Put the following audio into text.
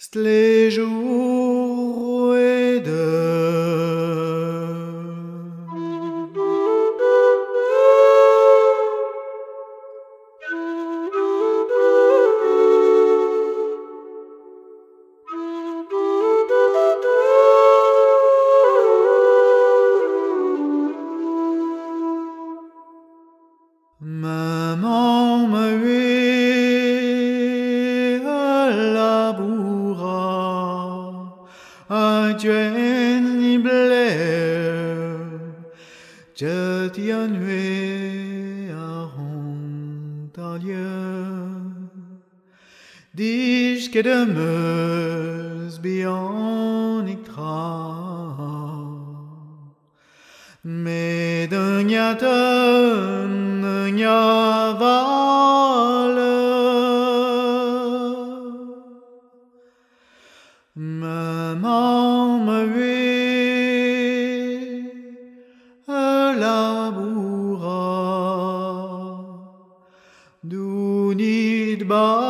Stlejour a ni bleu Je t'y a nue a hont a lieu Dis ket de meus bionic tra Mais d'un yaten, un Nidbar.